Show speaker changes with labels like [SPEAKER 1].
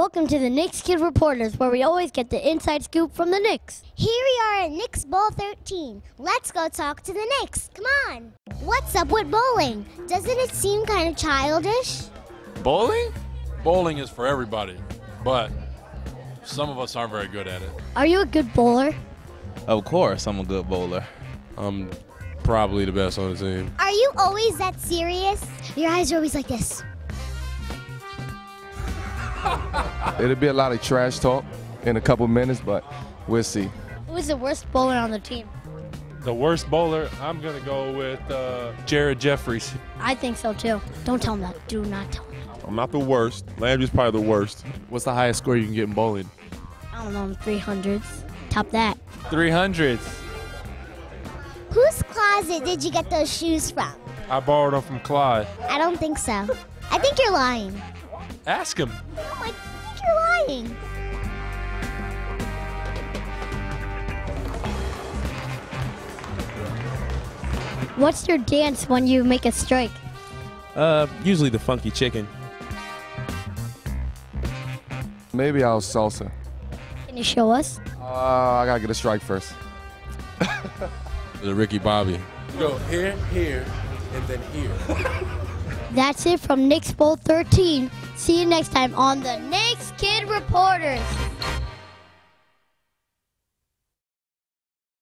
[SPEAKER 1] Welcome to the Knicks Kid Reporters, where we always get the inside scoop from the Knicks.
[SPEAKER 2] Here we are at Knicks Bowl 13. Let's go talk to the Knicks. Come on. What's up with bowling? Doesn't it seem kind of childish?
[SPEAKER 3] Bowling? Bowling is for everybody, but some of us aren't very good at it.
[SPEAKER 1] Are you a good bowler?
[SPEAKER 4] Of course, I'm a good bowler.
[SPEAKER 5] I'm probably the best on the team.
[SPEAKER 2] Are you always that serious? Your eyes are always like this.
[SPEAKER 6] It'll be a lot of trash talk in a couple minutes, but we'll see.
[SPEAKER 1] Who is the worst bowler on the team?
[SPEAKER 5] The worst bowler, I'm going to go with uh, Jared Jeffries.
[SPEAKER 1] I think so too. Don't tell him that. Do not tell him.
[SPEAKER 7] I'm not the worst. Landry's probably the worst.
[SPEAKER 5] What's the highest score you can get in bowling?
[SPEAKER 1] I don't know, 300s. Top that.
[SPEAKER 5] 300s.
[SPEAKER 2] Whose closet did you get those shoes from?
[SPEAKER 5] I borrowed them from Clyde.
[SPEAKER 2] I don't think so. I think you're lying.
[SPEAKER 5] Ask him.
[SPEAKER 2] No, I think you're lying.
[SPEAKER 1] What's your dance when you make a strike?
[SPEAKER 8] Uh, usually the funky chicken.
[SPEAKER 6] Maybe I'll salsa.
[SPEAKER 1] Can you show us?
[SPEAKER 6] Uh, I gotta get a strike first.
[SPEAKER 5] The Ricky Bobby.
[SPEAKER 9] Go here, here, and then here.
[SPEAKER 1] That's it from Knicks Bowl 13. See you next time on the next Kid Reporters.